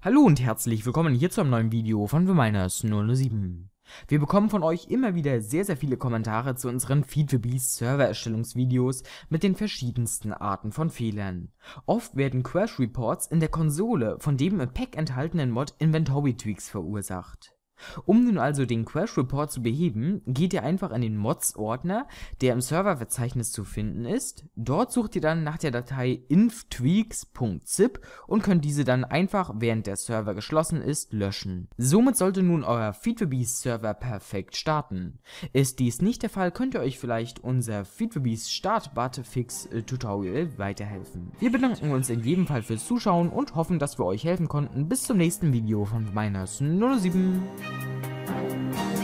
Hallo und herzlich willkommen hier zu einem neuen Video von Miners 007. Wir bekommen von euch immer wieder sehr sehr viele Kommentare zu unseren Feed4Beast Servererstellungsvideos mit den verschiedensten Arten von Fehlern. Oft werden Crash Reports in der Konsole von dem im Pack enthaltenen Mod Inventory Tweaks verursacht. Um nun also den Crash Report zu beheben, geht ihr einfach in den Mods-Ordner, der im Serververzeichnis zu finden ist. Dort sucht ihr dann nach der Datei inftweaks.zip und könnt diese dann einfach, während der Server geschlossen ist, löschen. Somit sollte nun euer Feed4Beast Server perfekt starten. Ist dies nicht der Fall, könnt ihr euch vielleicht unser Feed4Beast Start Bugfix äh, Tutorial weiterhelfen. Wir bedanken uns in jedem Fall fürs Zuschauen und hoffen, dass wir euch helfen konnten. Bis zum nächsten Video von Thank you.